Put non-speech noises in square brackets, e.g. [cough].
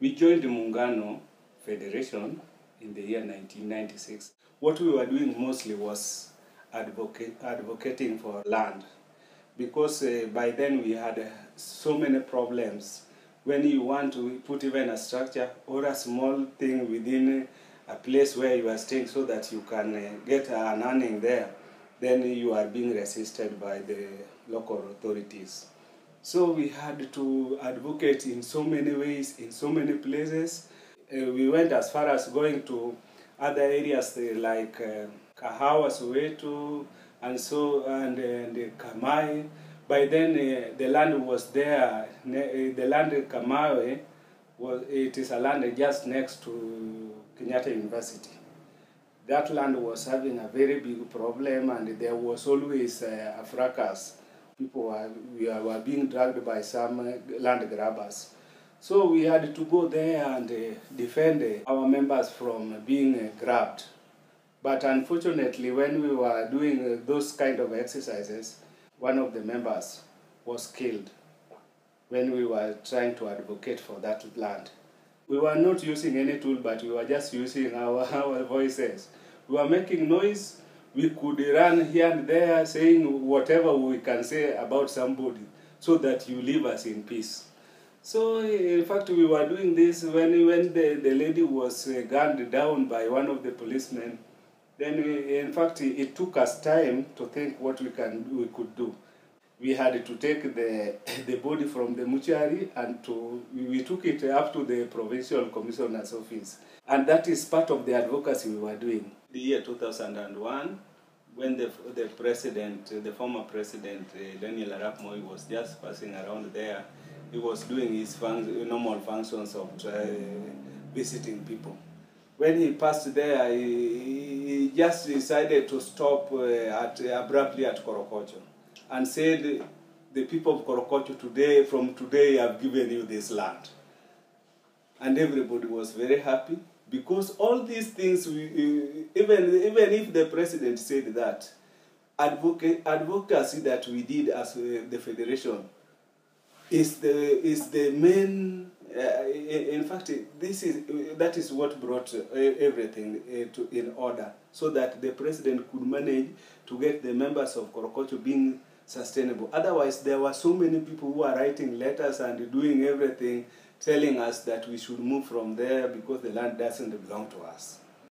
We joined the Muungano Federation in the year 1996. What we were doing mostly was advocate, advocating for land because uh, by then we had uh, so many problems. When you want to put even a structure or a small thing within a place where you are staying so that you can uh, get an earning there, then you are being resisted by the local authorities. So we had to advocate in so many ways, in so many places. Uh, we went as far as going to other areas uh, like uh, Kahawa, Soweto, and so and, and Kamai. By then, uh, the land was there. The land Kamawe was it is a land just next to Kenyatta University. That land was having a very big problem, and there was always uh, a fracas. People were, we were being dragged by some uh, land grabbers. So we had to go there and uh, defend uh, our members from being uh, grabbed. But unfortunately, when we were doing uh, those kind of exercises, one of the members was killed when we were trying to advocate for that land. We were not using any tool, but we were just using our, [laughs] our voices. We were making noise. We could run here and there saying whatever we can say about somebody so that you leave us in peace. So, in fact, we were doing this when, when the, the lady was uh, gunned down by one of the policemen. Then, we, in fact, it, it took us time to think what we, can, we could do. We had to take the, [laughs] the body from the mortuary and to, we took it up to the provincial commissioner's office. And that is part of the advocacy we were doing. The year 2001, when the, the president, the former president, uh, Daniel Arap Moi, was just passing around there, he was doing his func- normal functions of uh, visiting people. When he passed there, he, he just decided to stop uh, at, abruptly at Korogocho and said, the people of Korogocho today, from today, I've given you this land. And everybody was very happy because all these things, we, even, even if the president said that, advocacy that we did as uh, the federation is the is the main uh, in, fact this is that is what brought uh, everything uh, to, in order so that the president could manage to get the members of Korogocho being sustainable. Otherwise there were so many people who are writing letters and doing everything telling us that we should move from there because the land doesn't belong to us